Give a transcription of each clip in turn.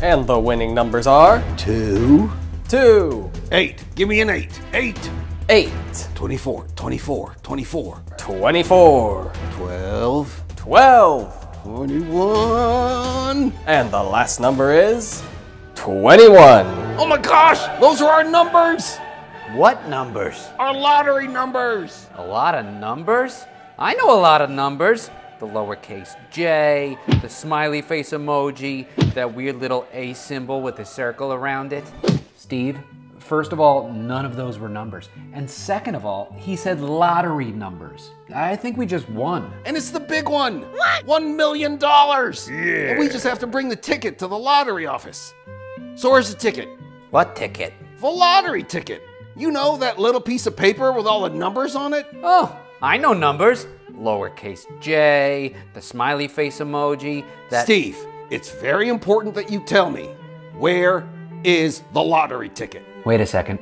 And the winning numbers are Two. 2, Eight. Give me an eight. Eight. 8, 24, 24, 24, 24, 12, 12, 21. and the last number is 21. Oh my gosh, those are our numbers! What numbers? Our lottery numbers! A lot of numbers? I know a lot of numbers. The lowercase j, the smiley face emoji, that weird little A symbol with a circle around it. Steve, first of all, none of those were numbers. And second of all, he said lottery numbers. I think we just won. And it's the big one! What? One million dollars! Yeah. And we just have to bring the ticket to the lottery office. So where's the ticket? What ticket? The lottery ticket. You know that little piece of paper with all the numbers on it? Oh, I know numbers. Lowercase j, the smiley face emoji, that. Steve, it's very important that you tell me where is the lottery ticket? Wait a second.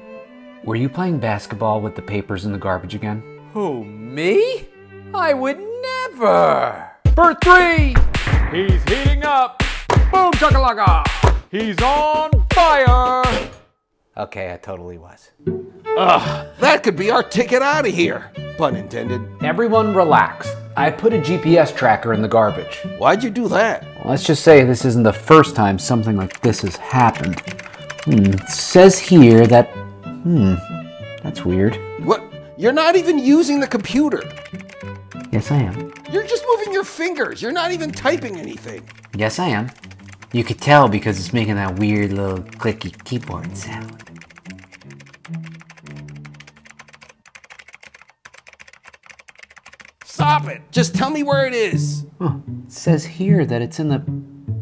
Were you playing basketball with the papers in the garbage again? Who, me? I would never. For three, he's heating up. Boom chakalaka. He's on fire. Okay, I totally was. Ugh, That could be our ticket out of here. Pun intended. Everyone relax. I put a GPS tracker in the garbage. Why'd you do that? Let's just say this isn't the first time something like this has happened. Hmm, it says here that. Hmm, that's weird. What? You're not even using the computer. Yes, I am. You're just moving your fingers. You're not even typing anything. Yes, I am. You could tell because it's making that weird little clicky keyboard sound. Stop it. Just tell me where it is. It says here that it's in the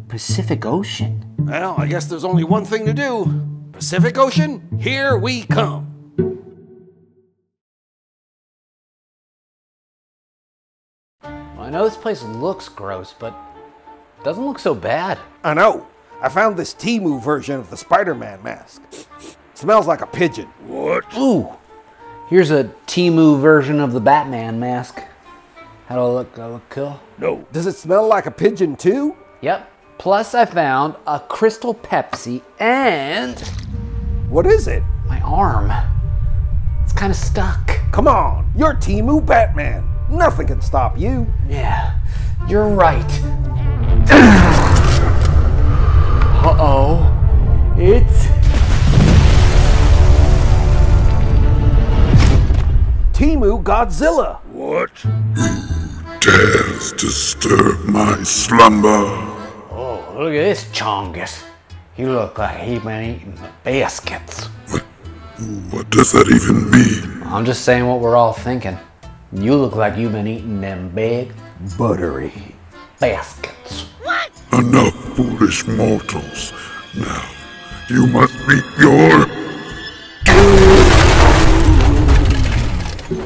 Pacific Ocean. Well, I guess there's only one thing to do. Pacific Ocean, here we come. I know this place looks gross, but doesn't look so bad. I know. I found this Temu version of the Spider-Man mask. smells like a pigeon. What? Ooh, here's a Temu version of the Batman mask. How do I look? Do I look cool? No. Does it smell like a pigeon too? Yep. Plus, I found a Crystal Pepsi and What is it? my arm. It's kind of stuck. Come on, you're Temu Batman. Nothing can stop you. Yeah, you're right. Uh oh. It's Temu Godzilla. What? Who dares disturb my slumber? Oh, look at this chongus. He look like he been eating baskets. What does that even mean? I'm just saying what we're all thinking. You look like you've been eating them big Buttery. baskets. Enough foolish mortals. Now, you must meet your.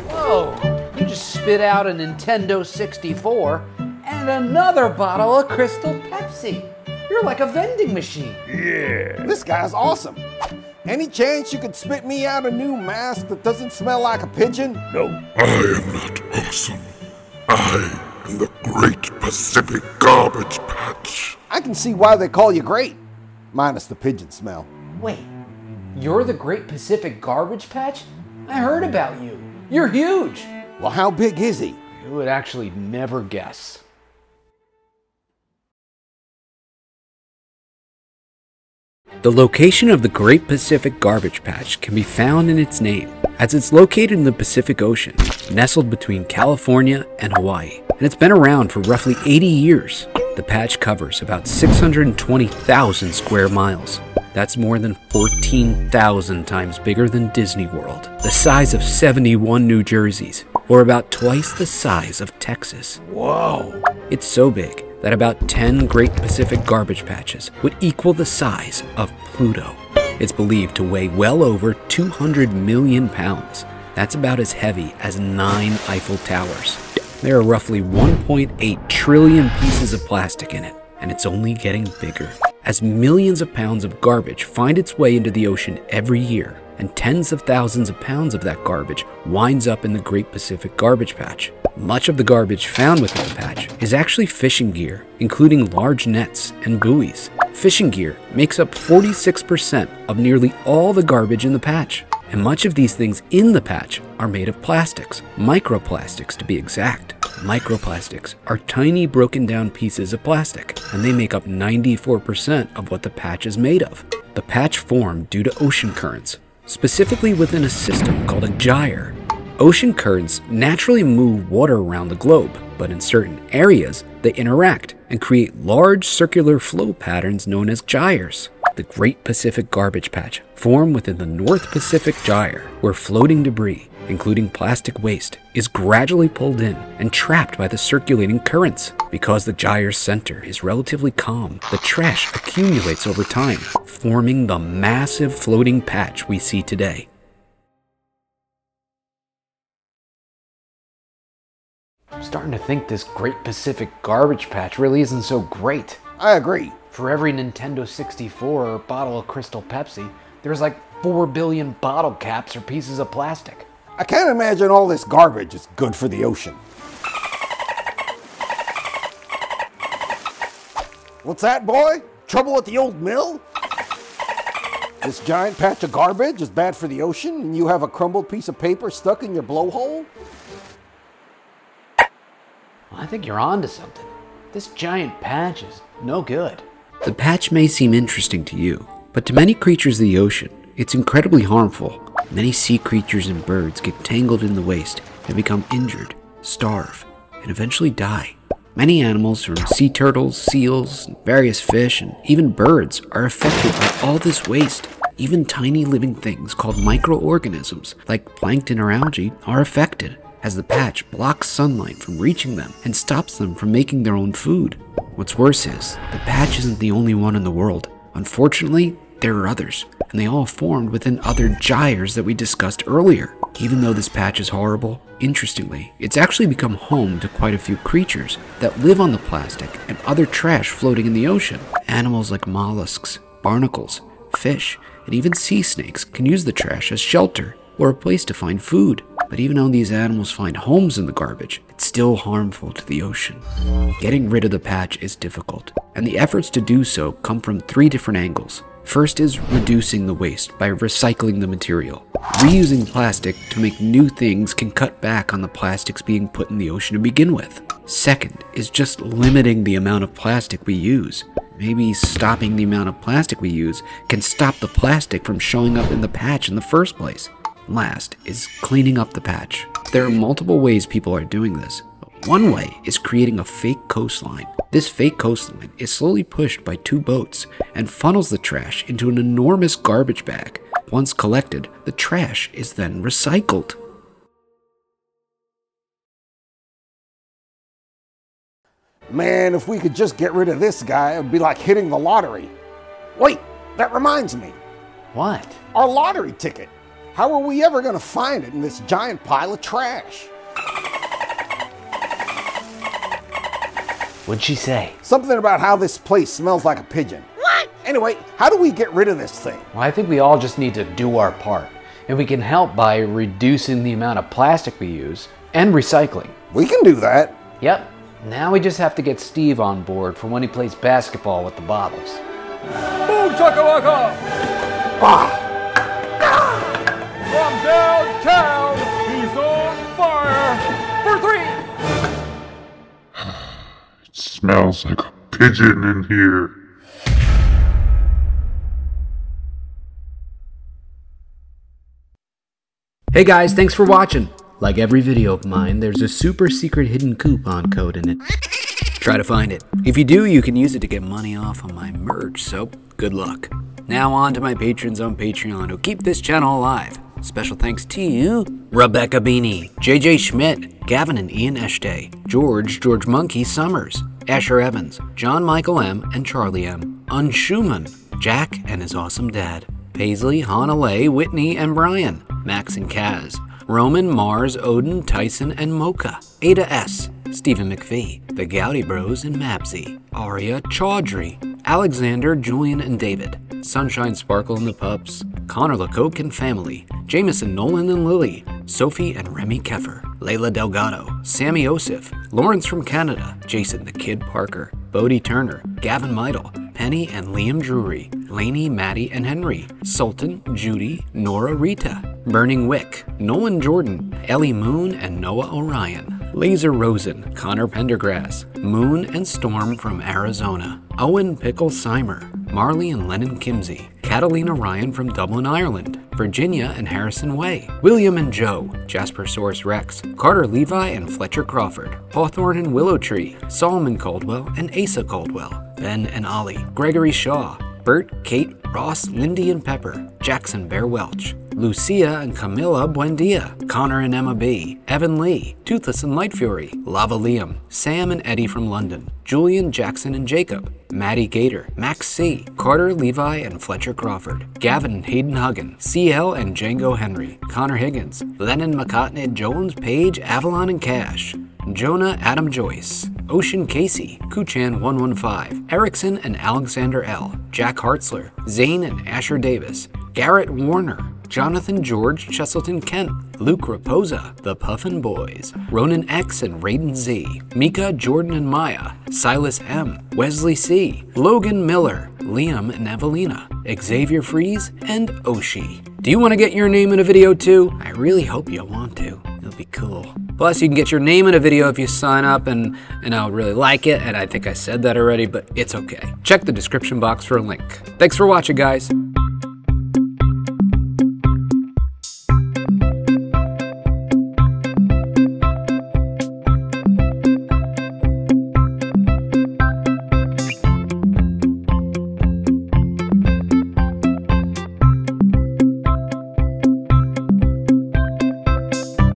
Whoa! You just spit out a Nintendo 64 and another bottle of Crystal Pepsi. You're like a vending machine. Yeah. This guy's awesome. Any chance you could spit me out a new mask that doesn't smell like a pigeon? No. I am not awesome. I am the Great Pacific Garbage Patch. I can see why they call you great. Minus the pigeon smell. Wait, you're the Great Pacific Garbage Patch? I heard about you. You're huge. Well, how big is he? You would actually never guess. The location of the Great Pacific Garbage Patch can be found in its name, as it's located in the Pacific Ocean, nestled between California and Hawaii, and it's been around for roughly 80 years. The patch covers about 620,000 square miles. That's more than 14,000 times bigger than Disney World, the size of 71 New Jerseys, or about twice the size of Texas. Whoa. It's so big that about 10 Great Pacific Garbage Patches would equal the size of Pluto. It's believed to weigh well over 200 million pounds. That's about as heavy as nine Eiffel Towers. There are roughly 1.8 trillion pieces of plastic in it, and it's only getting bigger. As millions of pounds of garbage find its way into the ocean every year, and tens of thousands of pounds of that garbage winds up in the Great Pacific Garbage Patch. Much of the garbage found within the patch is actually fishing gear, including large nets and buoys. Fishing gear makes up 46% of nearly all the garbage in the patch. And much of these things in the patch are made of plastics, microplastics to be exact. Microplastics are tiny broken down pieces of plastic, and they make up 94% of what the patch is made of. The patch formed due to ocean currents, specifically within a system called a gyre. Ocean currents naturally move water around the globe, but in certain areas, they interact and create large circular flow patterns known as gyres. The Great Pacific Garbage Patch formed within the North Pacific Gyre, where floating debris, including plastic waste, is gradually pulled in and trapped by the circulating currents. Because the gyre's center is relatively calm, the trash accumulates over time, forming the massive floating patch we see today. I'm starting to think this Great Pacific Garbage Patch really isn't so great. I agree. For every Nintendo 64 or bottle of Crystal Pepsi, there's like 4 billion bottle caps or pieces of plastic. I can't imagine all this garbage is good for the ocean. What's that, boy? Trouble at the old mill? This giant patch of garbage is bad for the ocean, and you have a crumbled piece of paper stuck in your blowhole? I think you're onto something. This giant patch is no good. The patch may seem interesting to you, but to many creatures of the ocean, it's incredibly harmful. Many sea creatures and birds get tangled in the waste and become injured, starve, and eventually die. Many animals, from sea turtles, seals, various fish, and even birds, are affected by all this waste. Even tiny living things called microorganisms, like plankton or algae, are affected, as the patch blocks sunlight from reaching them and stops them from making their own food. What's worse is, the patch isn't the only one in the world. Unfortunately, there are others, and they all formed within other gyres that we discussed earlier. Even though this patch is horrible, interestingly, it's actually become home to quite a few creatures that live on the plastic and other trash floating in the ocean. Animals like mollusks, barnacles, fish, and even sea snakes can use the trash as shelter or a place to find food. But even though these animals find homes in the garbage, it's still harmful to the ocean. Getting rid of the patch is difficult, and the efforts to do so come from three different angles. First is reducing the waste by recycling the material. Reusing plastic to make new things can cut back on the plastics being put in the ocean to begin with. Second is just limiting the amount of plastic we use. Maybe stopping the amount of plastic we use can stop the plastic from showing up in the patch in the first place. Last is cleaning up the patch. There are multiple ways people are doing this. One way is creating a fake coastline. This fake coastline is slowly pushed by two boats and funnels the trash into an enormous garbage bag. Once collected, the trash is then recycled. Man, if we could just get rid of this guy, it would be like hitting the lottery. Wait, that reminds me. What? Our lottery ticket. How are we ever going to find it in this giant pile of trash? What'd she say? Something about how this place smells like a pigeon. What? Anyway, how do we get rid of this thing? Well, I think we all just need to do our part. And we can help by reducing the amount of plastic we use and recycling. We can do that. Yep. Now we just have to get Steve on board for when he plays basketball with the bottles. Boom shakalaka! Ah, From downtown, he's on fire! For three! It smells like a pigeon in here. Hey guys, thanks for watching. Like every video of mine, there's a super secret hidden coupon code in it. Try to find it. If you do, you can use it to get money off on my merch, so good luck. Now on to my patrons on Patreon who keep this channel alive. Special thanks to you, Rebecca Beanie, JJ Schmidt, Gavin and Ian Eshday, George, George Monkey Summers, Asher Evans, John Michael M, and Charlie M, Unschumann, Jack and his awesome dad, Paisley, Hanalei, Whitney, and Brian, Max and Kaz, Roman, Mars, Odin, Tyson, and Mocha, Ada S, Stephen McVie, The Gowdy Bros, and Mabsy, Aria Chaudhry, Alexander, Julian, and David, Sunshine Sparkle and the Pups, Connor Lecoq and family, Jameson Nolan and Lily, Sophie and Remy Keffer, Layla Delgado, Sammy Osif, Lawrence from Canada, Jason the Kid Parker, Bodie Turner, Gavin Meidel, Penny and Liam Drury, Lainey, Maddie, and Henry, Sultan, Judy, Nora Rita, Burning Wick, Nolan Jordan, Ellie Moon, and Noah Orion. Laser Rosen, Connor Pendergrass, Moon and Storm from Arizona, Owen Pickle Simer, Marley and Lennon Kimsey, Catalina Ryan from Dublin, Ireland, Virginia and Harrison Way, William and Joe, Jasper Source Rex, Carter Levi and Fletcher Crawford, Hawthorne and Willow Tree, Solomon Caldwell and Asa Caldwell, Ben and Ollie, Gregory Shaw, Bert, Kate, Ross, Lindy and Pepper, Jackson Bear Welch, Lucia and Camilla Buendia, Connor and Emma B, Evan Lee, Toothless and Light Fury, Lava Liam, Sam and Eddie from London, Julian, Jackson and Jacob, Maddie Gator, Max C, Carter Levi and Fletcher Crawford, Gavin Hayden Huggin, CL and Django Henry, Connor Higgins, Lennon McCotney, Jones, Page, Avalon and Cash, Jonah Adam Joyce, Ocean Casey, Kuchan115, Erickson and Alexander L, Jack Hartzler, Zane and Asher Davis, Garrett Warner, Jonathan George Cheselton Kent, Luke Raposa, The Puffin Boys, Ronan X and Raiden Z, Mika, Jordan and Maya, Silas M, Wesley C, Logan Miller, Liam and Evelina, Xavier Freeze, and Oshi. Do you want to get your name in a video too? I really hope you want to. It'll be cool. Plus, you can get your name in a video if you sign up, and, and I'll really like it, and I think I said that already, but it's okay. Check the description box for a link. Thanks for watching, guys.